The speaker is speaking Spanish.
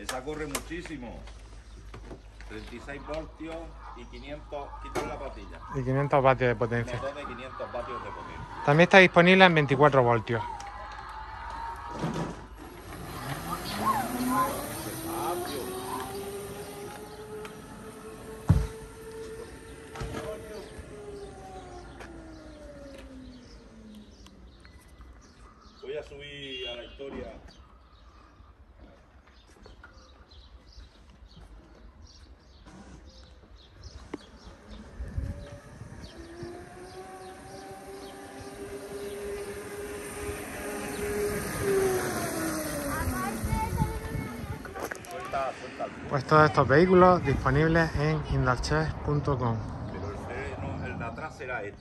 Esa corre muchísimo. 36 voltios y 500, quítale la patilla. Y 500 vatios de potencia. Motor de 500 vatios de potencia. También está disponible en 24 voltios. Voy a subir a la historia. Pues todos estos vehículos disponibles en indalches.com. Pero.